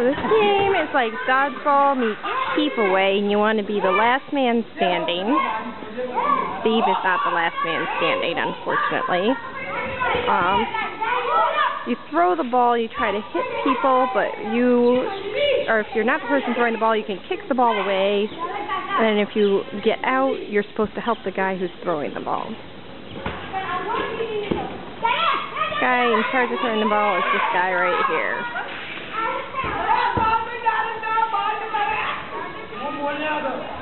This game is like dodgeball meets keep away, and you want to be the last man standing. Steve is not the last man standing, unfortunately. Um, you throw the ball, you try to hit people, but you, or if you're not the person throwing the ball, you can kick the ball away. And if you get out, you're supposed to help the guy who's throwing the ball. Guy in charge of throwing the ball is this guy right here. Chicago.